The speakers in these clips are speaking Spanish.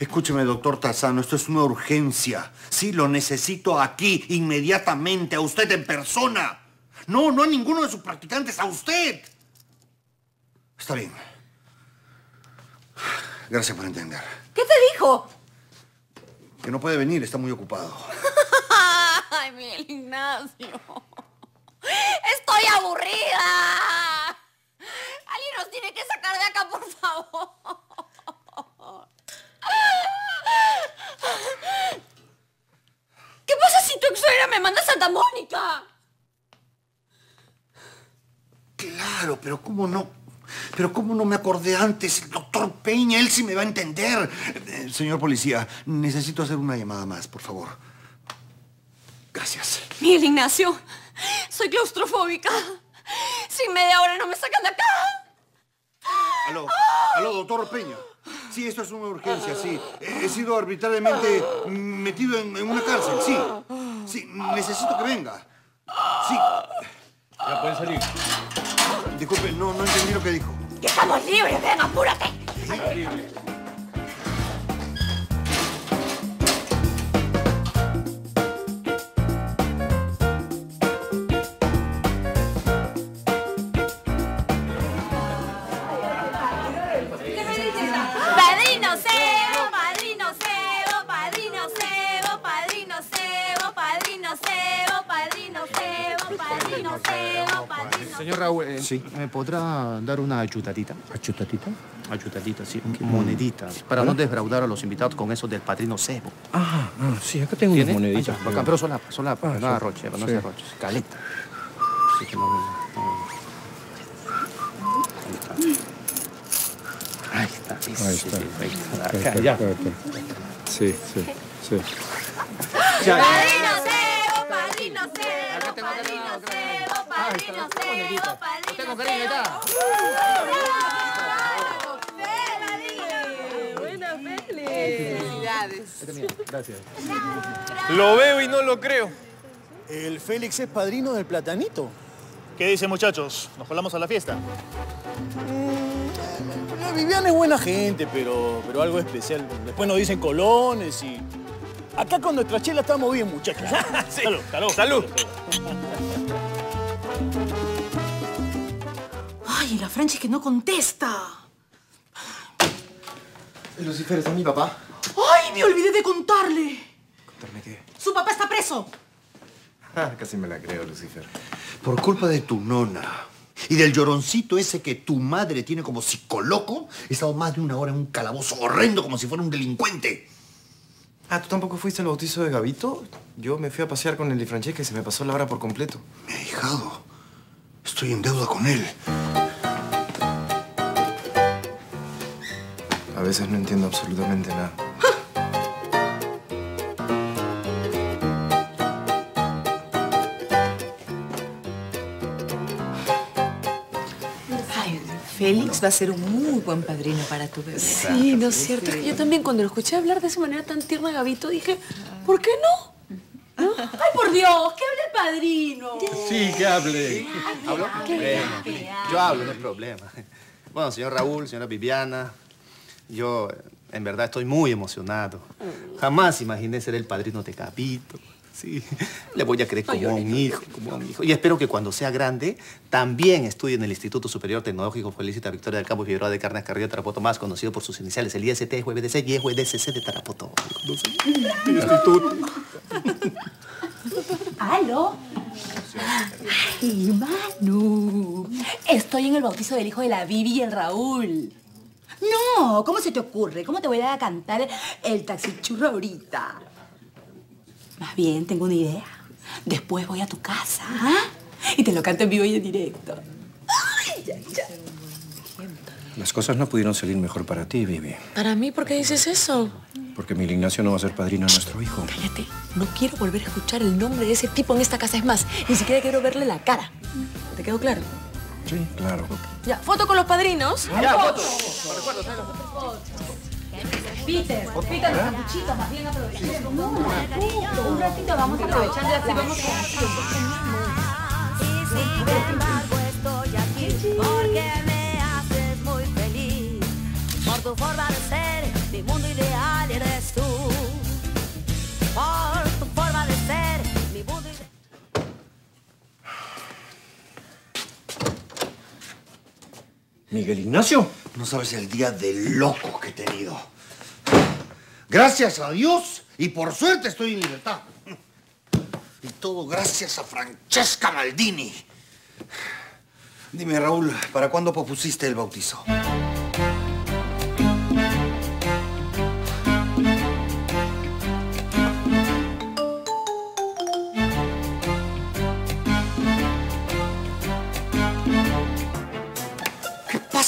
Escúcheme, doctor Tazano, esto es una urgencia. Sí, lo necesito aquí, inmediatamente, a usted en persona. No, no a ninguno de sus practicantes, a usted. Está bien. Gracias por entender. ¿Qué te dijo? Que no puede venir, está muy ocupado. Ay, mi Ignacio. Estoy aburrida. Alguien nos tiene que sacar de acá, por favor. ¿Qué pasa si tu ex me manda a Santa Mónica? Claro, pero ¿cómo no? Pero ¿cómo no me acordé antes? El doctor Peña, él sí me va a entender. Eh, señor policía, necesito hacer una llamada más, por favor. Gracias. Miguel Ignacio, soy claustrofóbica. Sin media hora no me sacan de acá. Aló, aló, doctor Peña. Sí, esto es una urgencia, sí. He sido arbitrariamente metido en, una cárcel, sí. Sí, necesito que venga. Sí. Ya pueden salir. Disculpe, no, no entendí lo que dijo. ¡Que estamos libres! ¡Ven, apúrate! Libre. Señor Raúl, eh, ¿me podrá dar una ayudadita? ¿Ayudadita? Ayudadita, sí, monedita. Para no defraudar a los invitados con eso del padrino cebo. Ah, ah sí, acá tengo unas moneditas. Acá, pero solapa, solapa, ah, no arroche, no se arroche. Caleta. Sí, que no Ahí está. Ahí está. Ahí está. Acá, ya. Sí, sí, sí. Ya. Padrino cebo, padrino cebo, padrino cebo padrino cebo, padrino cebo. Buena Felicidades. Gracias. Lo veo y no lo creo. El Félix es padrino del platanito. ¿Qué dicen, muchachos? ¿Nos colamos a la fiesta? Mm, la Viviana es buena gente, pero, pero algo especial. Después nos dicen colones y... Acá con nuestra chela estamos bien, muchachos. Salud, salud. salud. Franchi que no contesta. Lucifer, ¿está mi papá? ¡Ay, me olvidé de contarle! ¿Contarme qué? ¡Su papá está preso! Ah, casi me la creo, Lucifer. Por culpa de tu nona y del lloroncito ese que tu madre tiene como psicoloco, he estado más de una hora en un calabozo horrendo como si fuera un delincuente. Ah, ¿tú tampoco fuiste al bautizo de Gavito? Yo me fui a pasear con el Francesca y se me pasó la hora por completo. Mi ahijado. Estoy en deuda con él. Veces no entiendo absolutamente nada. Ay, Félix va a ser un muy buen padrino para tu bebé. Sí, ¿no es cierto? Yo también cuando lo escuché hablar de esa manera tan tierna a Gabito dije, ¿por qué no? ¡Ay, por Dios! ¡Que hable el padrino! Sí, que hable. ¿Hablo? Yo hablo, no hay problema. Bueno, señor Raúl, señora Viviana, yo en verdad estoy muy emocionado. Jamás imaginé ser el padrino de Capito. Sí, le voy a creer como a un hijo, como un hijo. Y espero que cuando sea grande también estudie en el Instituto Superior Tecnológico Felicita Victoria del Campo Figueroa de Carnes Carrillo Tarapoto, más conocido por sus iniciales, el IST, UBDC y EUDCC de Tarapoto. Instituto. ¿Aló? Ay, Manu. Estoy en el bautizo del hijo de la Vivi y el Raúl. No, ¿cómo se te ocurre? ¿Cómo te voy a dar a cantar el taxichurro ahorita? Más bien, tengo una idea. Después voy a tu casa ¿ah? y te lo canto en vivo y en directo. Ay, ya, ya. Las cosas no pudieron salir mejor para ti, Vivi. ¿Para mí? ¿Por qué dices eso? Porque mi Ignacio no va a ser padrino de nuestro hijo. Cállate. No quiero volver a escuchar el nombre de ese tipo en esta casa. Es más, ni siquiera quiero verle la cara. ¿Te quedó claro? Sí, claro. Ya, foto con los padrinos. Ya, foto. Peter, Peter, los capuchitos, más bien aprovechemos. Un ratito vamos a aprovechar de así vamos Miguel Ignacio. No sabes el día de loco que he tenido. Gracias a Dios y por suerte estoy en libertad. Y todo gracias a Francesca Maldini. Dime, Raúl, ¿para cuándo propusiste el bautizo?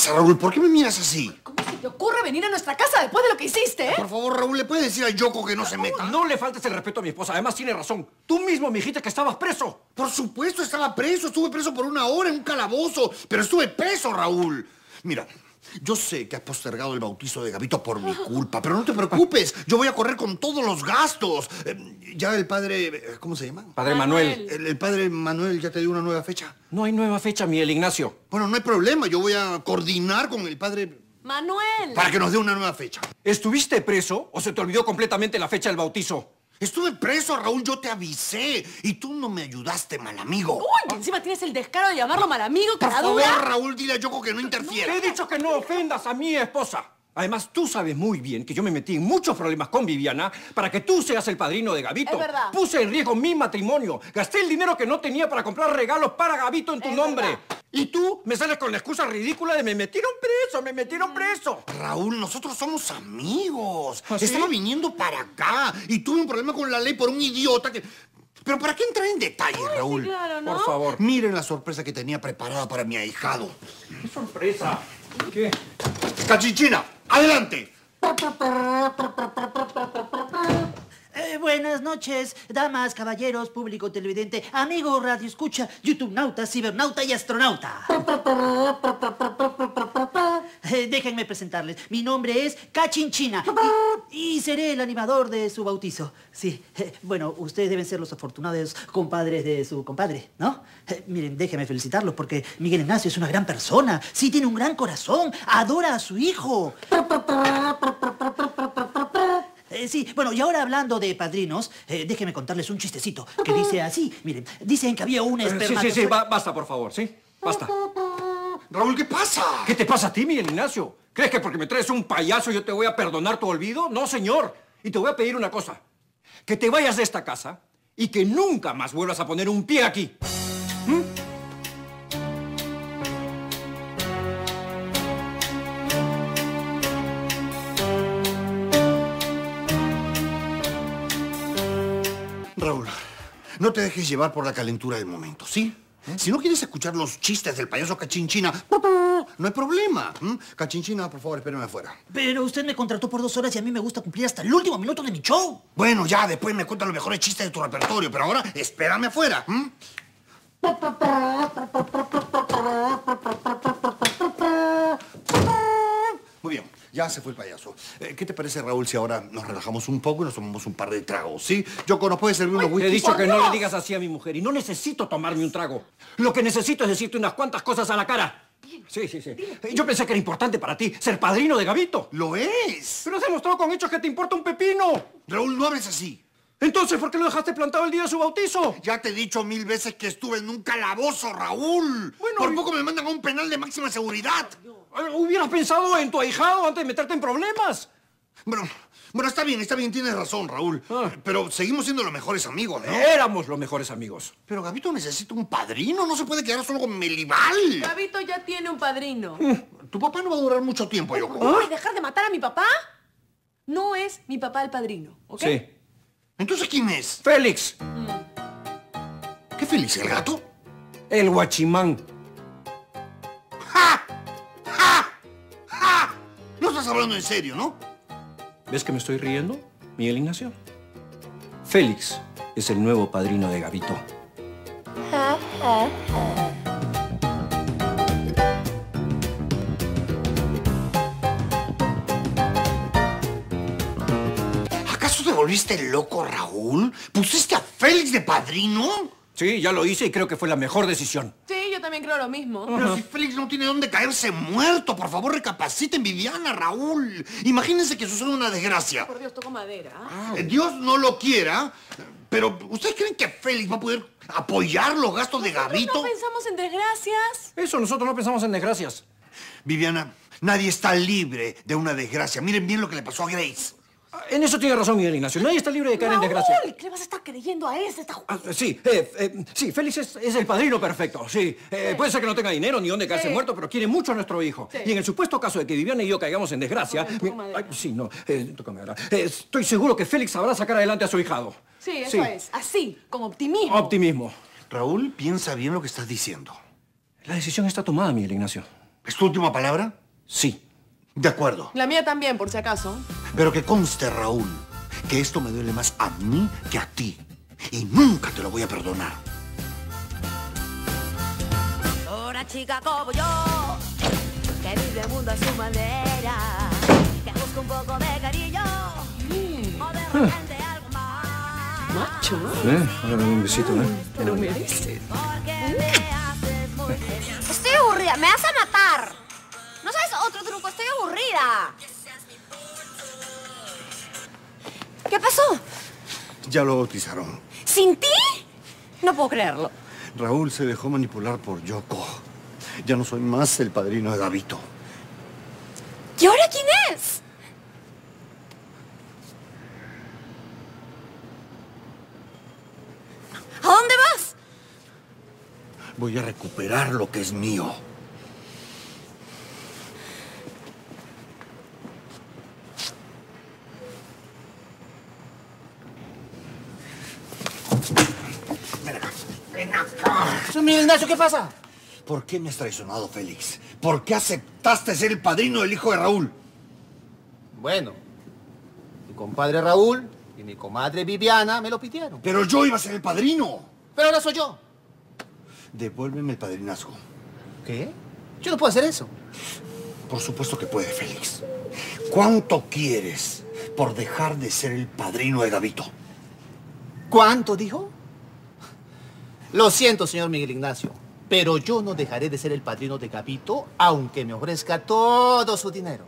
Pasa, Raúl? ¿Por qué me miras así? ¿Cómo se te ocurre venir a nuestra casa después de lo que hiciste, eh? Por favor, Raúl, ¿le puedes decir a Yoko que no se meta? No le faltes el respeto a mi esposa. Además, tiene razón. Tú mismo me dijiste que estabas preso. Por supuesto, estaba preso. Estuve preso por una hora en un calabozo. Pero estuve preso, Raúl. Mira, yo sé que has postergado el bautizo de Gabito por mi culpa, pero no te preocupes. Yo voy a correr con todos los gastos. Eh, ya el padre... eh, ¿Cómo se llama? Padre Manuel. El, el padre Manuel ya te dio una nueva fecha. No hay nueva fecha, Miguel Ignacio. Bueno, no hay problema. Yo voy a coordinar con el padre Manuel. para que nos dé una nueva fecha. ¿Estuviste preso o se te olvidó completamente la fecha del bautizo? Estuve preso, Raúl. Yo te avisé. Y tú no me ayudaste, mal amigo. Uy, encima tienes el descaro de llamarlo mal amigo, Por favor. Raúl, dile a Yoko que no interfiera. Te he dicho que no ofendas a mi esposa. Además, tú sabes muy bien que yo me metí en muchos problemas con Viviana para que tú seas el padrino de Gabito. Es verdad. Puse en riesgo mi matrimonio. Gasté el dinero que no tenía para comprar regalos para Gabito en tu Es nombre. verdad. Y tú me sales con la excusa ridícula de me metieron preso, me metieron preso. Raúl, nosotros somos amigos. ¿Ah, sí? Estaba viniendo para acá y tuve un problema con la ley por un idiota que... Pero ¿para qué entrar en detalle, Raúl? Claro, ¿no? Por favor. Miren la sorpresa que tenía preparada para mi ahijado. ¡Qué sorpresa! ¿Qué? Cachichina, adelante. Buenas noches, damas, caballeros, público televidente, amigo radio escucha, YouTube nauta, cibernauta y astronauta. Eh, déjenme presentarles. Mi nombre es Cachinchina y, y seré el animador de su bautizo. Sí, eh, bueno, ustedes deben ser los afortunados compadres de su compadre, ¿no? Eh, miren, déjenme felicitarlos porque Miguel Ignacio es una gran persona. Sí, tiene un gran corazón. Adora a su hijo. Eh, sí, bueno, y ahora hablando de padrinos, eh, déjenme contarles un chistecito que dice así. Miren, dicen que había un Eh, Sí, sí, sí, espermatozoide... ba- basta, por favor, ¿sí? Basta. Raúl, ¿qué pasa? ¿Qué te pasa a ti, Miguel Ignacio? ¿Crees que porque me traes un payaso yo te voy a perdonar tu olvido? No, señor. Y te voy a pedir una cosa. Que te vayas de esta casa y que nunca más vuelvas a poner un pie aquí. Raúl, no te dejes llevar por la calentura del momento, ¿sí? Si no quieres escuchar los chistes del payaso Cachinchina, no hay problema. ¿m? Cachinchina, por favor, espérame afuera. Pero usted me contrató por dos horas y a mí me gusta cumplir hasta el último minuto de mi show. Bueno, ya, después me cuentan los mejores chistes de tu repertorio, pero ahora espérame afuera. Muy bien, ya se fue el payaso. Eh, ¿Qué te parece, Raúl, si ahora nos relajamos un poco y nos tomamos un par de tragos, sí? Yoko, ¿nos puede servir unos Te whisky? he dicho que no le digas así a mi mujer y no necesito tomarme un trago. Lo que necesito es decirte unas cuantas cosas a la cara. Sí, sí, sí. Eh, Yo pensé que era importante para ti ser padrino de Gabito. ¡Lo es! Pero has demostrado con hechos que te importa un pepino. Raúl, no hables así. Entonces, ¿por qué lo dejaste plantado el día de su bautizo? Ya te he dicho mil veces que estuve en un calabozo, Raúl. Bueno, Por y- poco me mandan a un penal de máxima seguridad. Hubieras pensado en tu ahijado antes de meterte en problemas. Bueno, bueno, está bien, está bien, tienes razón, Raúl. Ah. Pero seguimos siendo los mejores amigos, ¿no? Éramos los mejores amigos. Pero Gabito necesita un padrino, no se puede quedar solo con Melival. Gabito ya tiene un padrino. Tu papá no va a durar mucho tiempo, Yoko. ¿Puedes dejar de matar a mi papá? No es mi papá el padrino, ¿ok? Sí. Entonces, ¿quién es? Félix, ¿Qué feliz el gato? el guachimán. Estás hablando en serio, ¿no? ¿Ves que me estoy riendo, Miguel Ignacio? Félix es el nuevo padrino de Gabito. ¿Acaso te volviste loco, Raúl? ¿Pusiste a Félix de padrino? Sí, ya lo hice y creo que fue la mejor decisión. Sí, también creo lo mismo. Pero si Félix no tiene dónde caerse muerto, por favor recapaciten, Viviana, Raúl. Imagínense que sucede una desgracia. Por Dios, toco madera. ¿ah? Eh, Dios no lo quiera, pero ¿ustedes creen que Félix va a poder apoyar los gastos de ¿No Gabito? pensamos en desgracias? Eso, nosotros no pensamos en desgracias. Viviana, nadie está libre de una desgracia. Miren bien lo que le pasó a Grace. En eso tiene razón Miguel Ignacio. Nadie está libre de caer en desgracia. Raúl, ¿qué le vas a estar creyendo a ese? Esta... Ah, sí, eh, eh, sí, Félix es, es el padrino perfecto, sí. Eh, Puede ser que no tenga dinero ni dónde caerse Sí. muerto, pero quiere mucho a nuestro hijo. Sí. Y en el supuesto caso de que Viviana y yo caigamos en desgracia... Mi-. Ay, sí, no, eh, tócame ahora. Eh, estoy seguro que Félix sabrá sacar adelante a su hijado. Sí, eso Sí. es. Así, con optimismo. Optimismo. Raúl, piensa bien lo que estás diciendo. La decisión está tomada, Miguel Ignacio. ¿Es tu última palabra? Sí. De acuerdo. La mía también, por si acaso. Pero que conste, Raúl, que esto me duele más a mí que a ti. Y nunca te lo voy a perdonar. Una chica como yo, que vive el mundo a su manera, que busca un poco de cariño, o de repente algo más. Macho. Eh, ahora dame un besito, ¿eh? Te lo mereces. Porque me haces muy feliz. Estoy aburrida, me vas a matar. ¿No sabes otro truco? Estoy aburrida. ¿Qué pasó? Ya lo bautizaron. ¿Sin ti? No puedo creerlo. Raúl se dejó manipular por Yoko. Ya no soy más el padrino de Gavito. ¿Y ahora quién es? ¿A dónde vas? Voy a recuperar lo que es mío. Miguel Ignacio, ¿qué pasa? ¿Por qué me has traicionado, Félix? ¿Por qué aceptaste ser el padrino del hijo de Raúl? Bueno, mi compadre Raúl y mi comadre Viviana me lo pidieron. Pero yo iba a ser el padrino. Pero ahora soy yo. Devuélveme el padrinazgo. ¿Qué? Yo no puedo hacer eso. Por supuesto que puede, Félix. ¿Cuánto quieres por dejar de ser el padrino de Gavito? ¿Cuánto dijo? Lo siento, señor Miguel Ignacio, pero yo no dejaré de ser el padrino de Gavito aunque me ofrezca todo su dinero.